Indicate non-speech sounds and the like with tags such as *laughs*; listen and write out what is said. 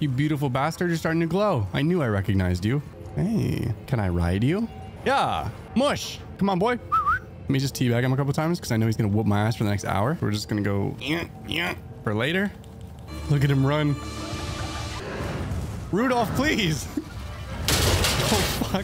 You beautiful bastard, you're starting to glow. I knew I recognized you. Hey, can I ride you? Yeah, mush. Come on, boy. Let me just teabag him a couple times because I know he's going to whoop my ass for the next hour. We're just going to go yeah, yeah, for later. Look at him run. Rudolph, please. *laughs*